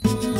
you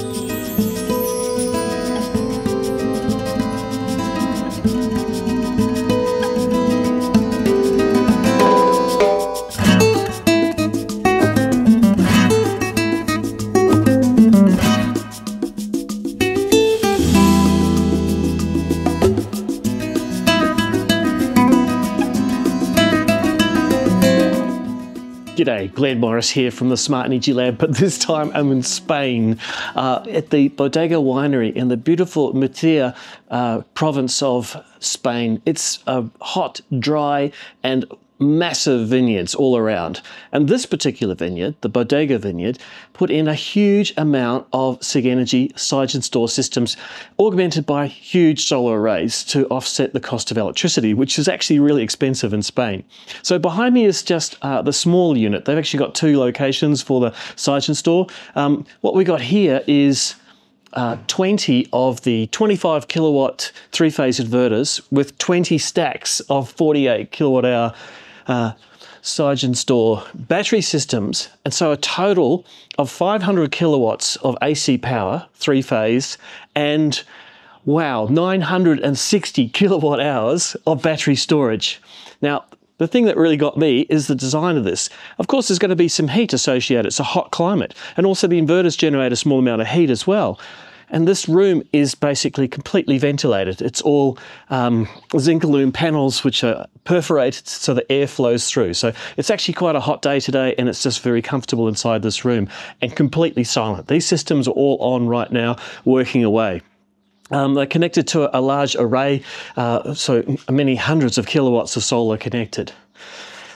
G'day, Glenn Morris here from the Smart Energy Lab, but this time I'm in Spain uh, at the Bodega Winery in the beautiful Murcia uh, province of Spain. It's a hot, dry, and massive vineyards all around. And this particular vineyard, the Bodega vineyard, put in a huge amount of Sigenergy site and store systems, augmented by huge solar arrays to offset the cost of electricity, which is actually really expensive in Spain. So behind me is just uh, the small unit. They've actually got two locations for the SigenStor. Um, what we got here is uh, 20 of the 25 kilowatt three phase inverters with 20 stacks of 48 kilowatt hour uh, SigenStor battery systems, and so a total of 500 kilowatts of AC power, three phase, and wow, 960 kilowatt hours of battery storage. Now, the thing that really got me is the design of this. Of course, there's going to be some heat associated. It's a hot climate. And also the inverters generate a small amount of heat as well. And this room is basically completely ventilated. It's all um, zinc aluminum panels which are perforated so the air flows through. So it's actually quite a hot day today and it's just very comfortable inside this room and completely silent. These systems are all on right now, working away. Um, they're connected to a large array, uh, so many hundreds of kilowatts of solar connected.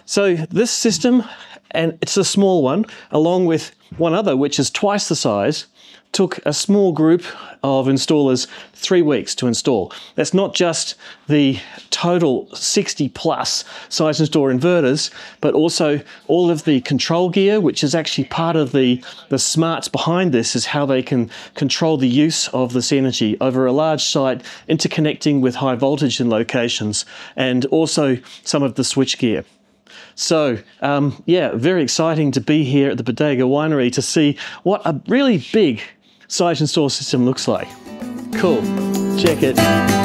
So this system, and it's a small one, along with one other which is twice the size, took a small group of installers three weeks to install. That's not just the total 60 plus SigenStor inverters, but also all of the control gear, which is actually part of the, the smarts behind this, is how they can control the use of this energy over a large site, interconnecting with high voltage in locations, and also some of the switch gear. So, um, yeah, very exciting to be here at the Bodega Winery to see what a really big SigenStor system looks like. Cool. Check it.